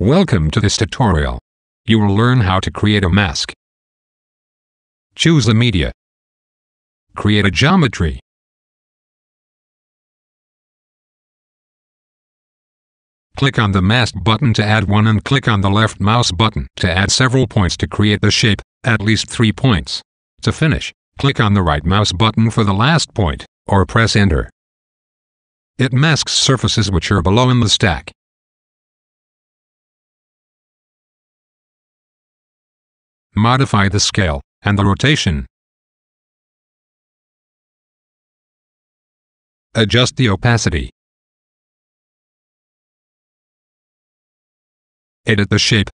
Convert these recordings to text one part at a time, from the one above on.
Welcome to this tutorial. You will learn how to create a mask. Choose a media. Create a geometry. Click on the mask button to add one and click on the left mouse button to add several points to create the shape, at least three points. To finish, click on the right mouse button for the last point, or press enter. It masks surfaces which are below in the stack. Modify the scale and the rotation. Adjust the opacity. Edit the shape.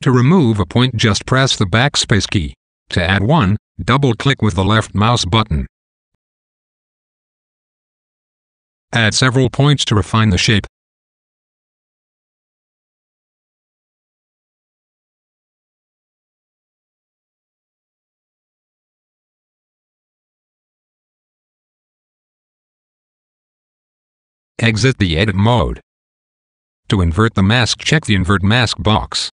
To remove a point just press the backspace key. To add one, double-click with the left mouse button. Add several points to refine the shape. Exit the edit mode. To invert the mask check the invert mask box.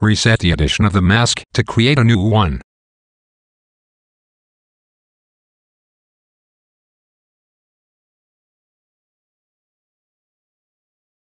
Reset the addition of the mask to create a new one.